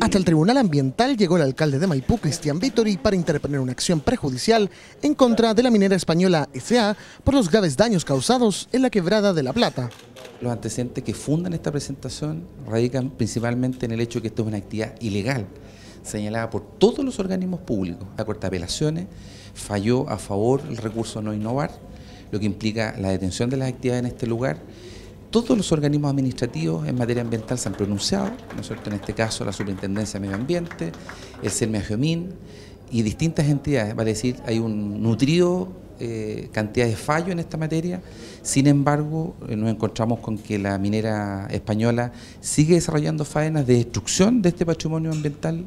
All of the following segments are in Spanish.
Hasta el Tribunal Ambiental llegó el alcalde de Maipú, Cristian Vittori, para interponer una acción prejudicial en contra de la minera española SA por los graves daños causados en la quebrada de La Plata. Los antecedentes que fundan esta presentación radican principalmente en el hecho de que esto es una actividad ilegal, señalada por todos los organismos públicos. La Corte de Apelaciones falló a favor del recurso no innovar, lo que implica la detención de las actividades en este lugar todos los organismos administrativos en materia ambiental se han pronunciado, ¿no es cierto? En este caso la Superintendencia de Medio Ambiente, el CERME Geomín y distintas entidades, vale decir, hay un nutrido eh, cantidad de fallos en esta materia, sin embargo eh, nos encontramos con que la minera española sigue desarrollando faenas de destrucción de este patrimonio ambiental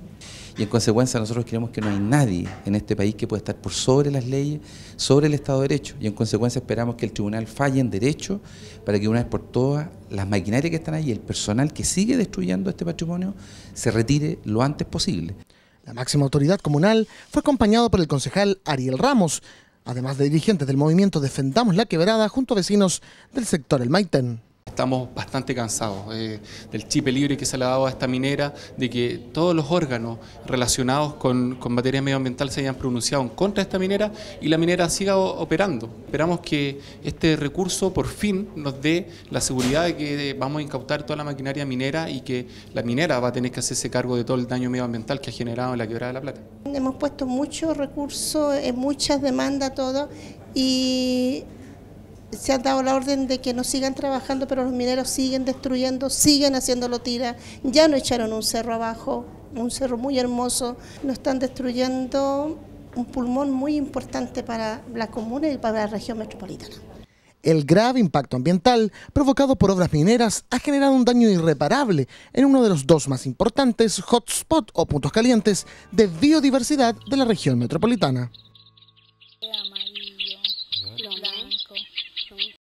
y en consecuencia nosotros creemos que no hay nadie en este país que pueda estar por sobre las leyes, sobre el Estado de Derecho y en consecuencia esperamos que el tribunal falle en derecho para que una vez por todas las maquinarias que están ahí, el personal que sigue destruyendo este patrimonio, se retire lo antes posible. La máxima autoridad comunal fue acompañado por el concejal Ariel Ramos, además de dirigentes del movimiento Defendamos la Quebrada junto a vecinos del sector El Maiten. Estamos bastante cansados eh, del chip libre que se le ha dado a esta minera, de que todos los órganos relacionados con, con materia medioambiental se hayan pronunciado en contra de esta minera y la minera siga operando. Esperamos que este recurso por fin nos dé la seguridad de que vamos a incautar toda la maquinaria minera y que la minera va a tener que hacerse cargo de todo el daño medioambiental que ha generado en la quebrada de la Plata. Hemos puesto muchos recursos, muchas demandas, todo, y se ha dado la orden de que no sigan trabajando, pero los mineros siguen destruyendo, siguen haciéndolo tira. Ya no echaron un cerro abajo, un cerro muy hermoso. No están destruyendo un pulmón muy importante para la comuna y para la región metropolitana. El grave impacto ambiental provocado por obras mineras ha generado un daño irreparable en uno de los dos más importantes hotspots o puntos calientes de biodiversidad de la región metropolitana. Amarillo, Thank you.